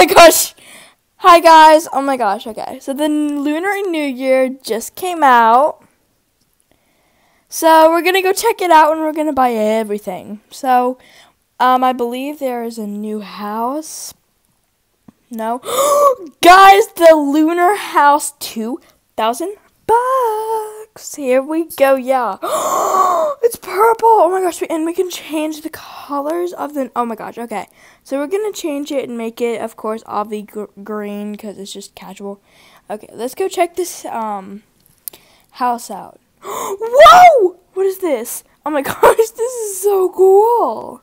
my gosh. Hi guys. Oh my gosh. Okay. So the Lunar New Year just came out. So we're gonna go check it out and we're gonna buy everything. So um I believe there is a new house. No. guys, the Lunar House 2000 bucks. Here we go. Yeah. it's purple. Oh my gosh. And we can change the colors of the. Oh my gosh. Okay. So we're to change it and make it, of course, obvi green because it's just casual. Okay. Let's go check this um house out. Whoa! What is this? Oh my gosh. This is so cool.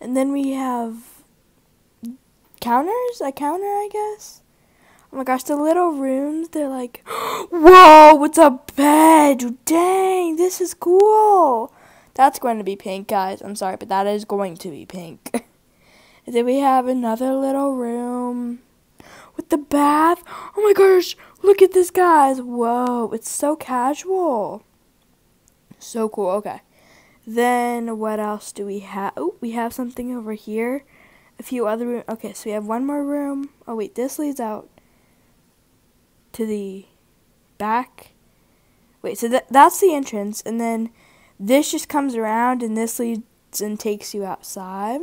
And then we have counters. A counter, I guess. Oh my gosh, the little rooms, they're like, whoa, it's a bed. Dang, this is cool. That's going to be pink, guys. I'm sorry, but that is going to be pink. and then we have another little room with the bath. Oh my gosh, look at this, guys. Whoa, it's so casual. So cool. Okay. Then what else do we have? Oh, we have something over here. A few other rooms. Okay, so we have one more room. Oh, wait, this leads out to the back. Wait, so that that's the entrance, and then this just comes around, and this leads and takes you outside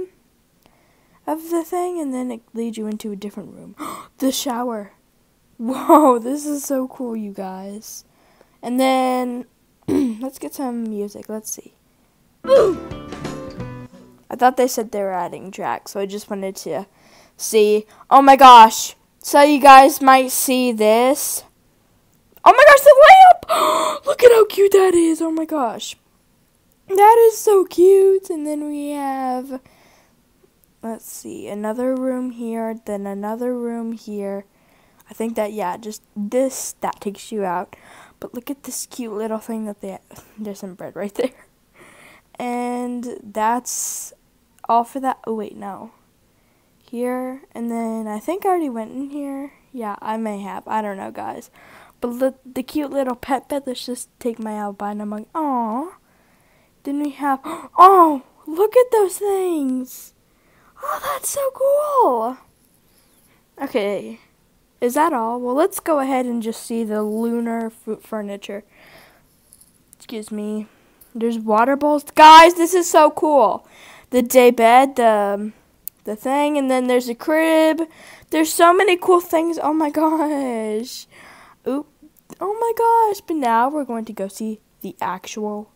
of the thing, and then it leads you into a different room. the shower. Whoa, this is so cool, you guys. And then let's get some music. Let's see. I thought they said they were adding tracks, so I just wanted to see. Oh my gosh. So you guys might see this. Oh my gosh, the lamp! Look at how cute that is. Oh my gosh. That is so cute. And then we have, let's see, another room here, then another room here. I think that, yeah, just this, that takes you out. But look at this cute little thing that they, have. there's some bread right there. And that's all for that. Oh, wait, no here, and then I think I already went in here. Yeah, I may have. I don't know, guys. But the, the cute little pet bed, let's just take my albino mug. Aww. Then we have, oh, look at those things. Oh, that's so cool. Okay, is that all? Well, let's go ahead and just see the lunar furniture. Excuse me. There's water bowls. Guys, this is so cool. The day bed, the um, the thing, and then there's a crib. There's so many cool things. Oh my gosh. Oop. Oh my gosh. But now we're going to go see the actual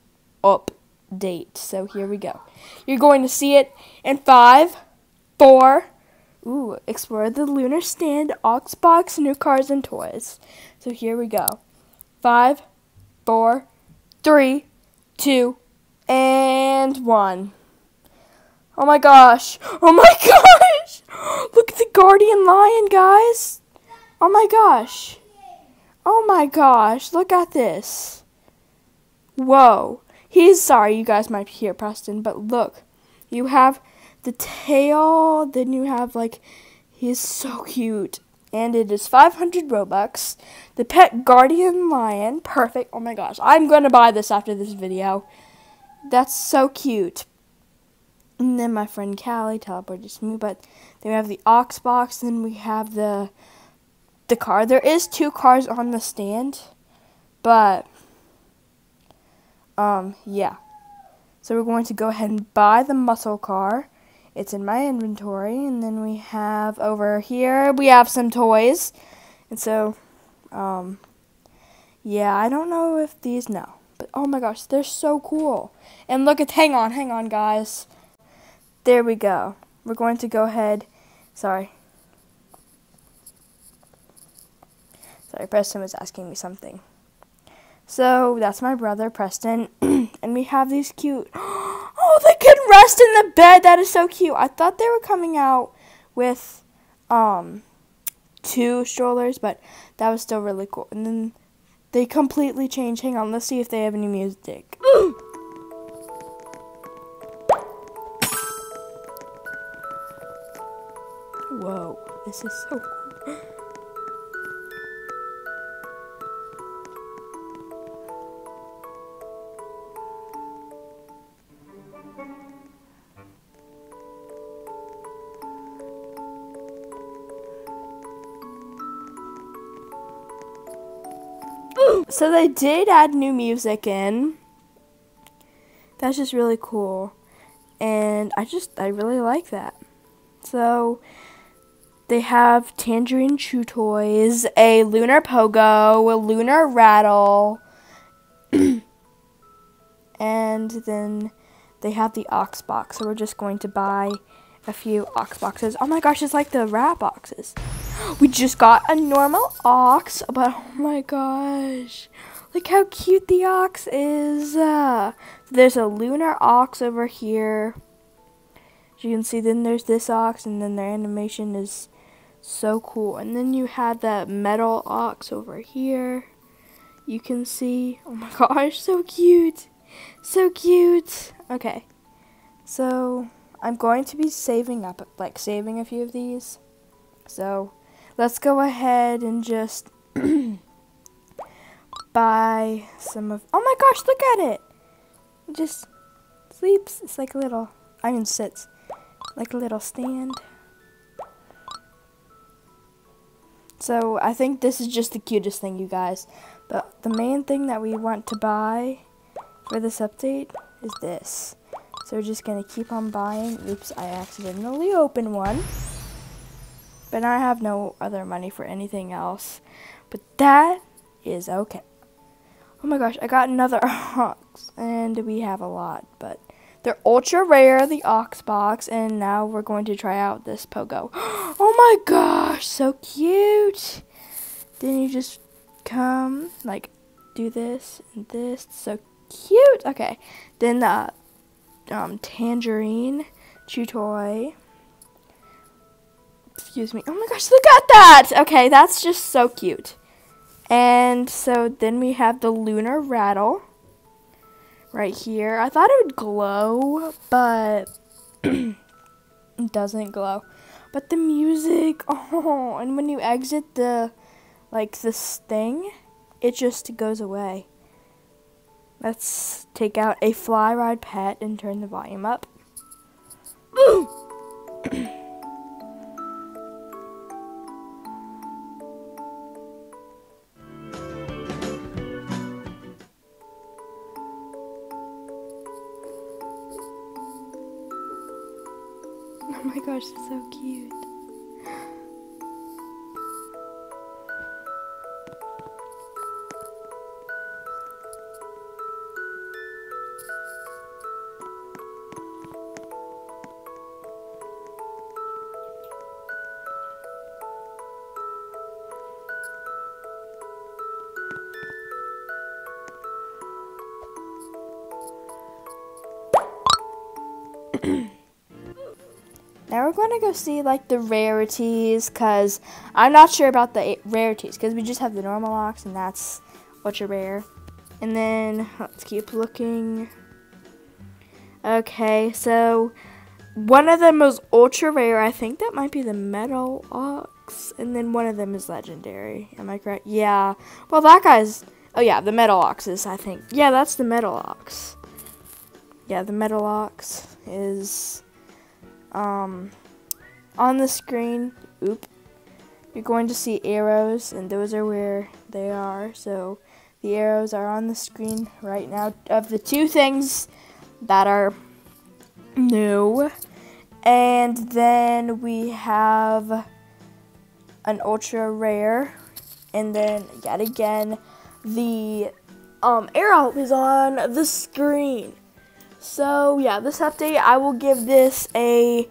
update. So here we go. You're going to see it in five, four. Ooh, explore the lunar stand, Oxbox, new cars and toys. So here we go. Five, four, three, two, and one. Oh my gosh. Oh my gosh. Look at the guardian lion, guys. Oh my gosh. Oh my gosh. Look at this. Whoa. He's sorry, you guys might hear Preston, but look. You have the tail, then you have like he's so cute. And it is 500 Robux. The pet guardian lion. Perfect. Oh my gosh. I'm going to buy this after this video. That's so cute. And then my friend Callie teleported to me, but then we have the ox box, then we have the the car. There is two cars on the stand, but um yeah. So we're going to go ahead and buy the muscle car. It's in my inventory, and then we have over here we have some toys, and so um yeah, I don't know if these no, but oh my gosh, they're so cool. And look at hang on, hang on, guys. There we go. We're going to go ahead. Sorry. Sorry, Preston was asking me something. So that's my brother, Preston. and we have these cute. Oh, they can rest in the bed. That is so cute. I thought they were coming out with um two strollers, but that was still really cool. And then they completely changed. Hang on, let's see if they have any music. Whoa, this is so cool. so they did add new music in. That's just really cool. And I just, I really like that. So, they have Tangerine Chew Toys, a Lunar Pogo, a Lunar Rattle, and then they have the Ox Box. So we're just going to buy a few Ox Boxes. Oh my gosh, it's like the rat boxes. We just got a normal Ox, but oh my gosh. Look how cute the Ox is. Uh, there's a Lunar Ox over here. As you can see, then there's this Ox, and then their animation is so cool. And then you have that metal Ox over here. You can see. Oh my gosh, so cute. So cute. Okay. So, I'm going to be saving up, like saving a few of these. So, let's go ahead and just buy some of. Oh my gosh, look at it! It just sleeps. It's like a little. I mean, sits like a little stand. So I think this is just the cutest thing, you guys. But the main thing that we want to buy for this update is this. So we're just going to keep on buying. Oops, I accidentally opened one. But I have no other money for anything else. But that is okay. Oh my gosh, I got another ox. And we have a lot, but they're ultra rare, the ox box. And now we're going to try out this pogo. Oh my gosh, so cute. Then you just come, like, do this and this. So cute. Okay, then the um, tangerine chew toy. Excuse me. Oh my gosh, look at that! Okay, that's just so cute. And so then we have the lunar rattle right here. I thought it would glow, but it doesn't glow. But the music, oh, and when you exit the, like, this thing, it just goes away. Let's take out a fly ride pet and turn the volume up. gosh, it's so cute. Now we're going to go see like the rarities because I'm not sure about the rarities because we just have the normal ox and that's ultra rare. And then let's keep looking. Okay, so one of them was ultra rare. I think that might be the metal ox. And then one of them is legendary. Am I correct? Yeah. Well, that guy's. Oh, yeah, the metal ox is, I think. Yeah, that's the metal ox. Yeah, the metal ox is um, on the screen, oop, you're going to see arrows, and those are where they are. So the arrows are on the screen right now of the two things that are new. And then we have an ultra rare, and then yet again, the um, arrow is on the screen. So yeah, this update I will give this a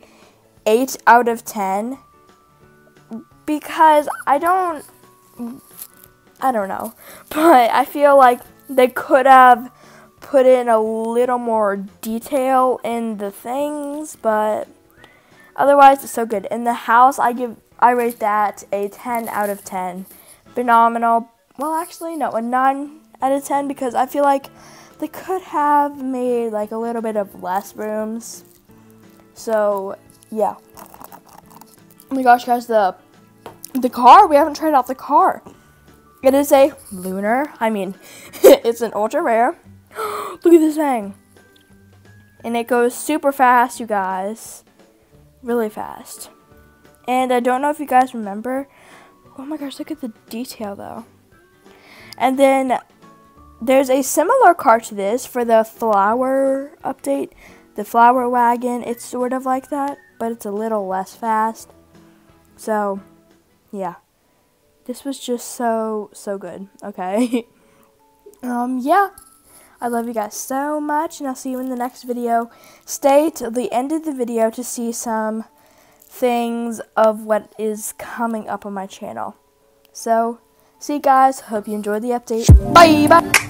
8 out of 10 because I don't I don't know, but I feel like they could have put in a little more detail in the things, but otherwise it's so good. In the house, I give I rate that a 10 out of 10. Phenomenal. Well, actually no, a 9 out of 10 because I feel like they could have made like a little bit of less rooms. So yeah. Oh my gosh, guys, the the car we haven't tried out the car. It is a lunar. I mean, it's an ultra rare. Look at this thing. And it goes super fast, you guys. Really fast. And I don't know if you guys remember. Oh my gosh, look at the detail though. And then there's a similar car to this for the flower update. The flower wagon, it's sort of like that, but it's a little less fast. So, yeah. This was just so, so good. Okay. um, yeah. I love you guys so much, and I'll see you in the next video. Stay till the end of the video to see some things of what is coming up on my channel. So, see you guys. Hope you enjoyed the update. Bye bye.